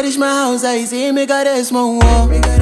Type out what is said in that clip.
reach my house, I see me got a small wall.